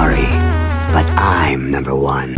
sorry, but I'm number one.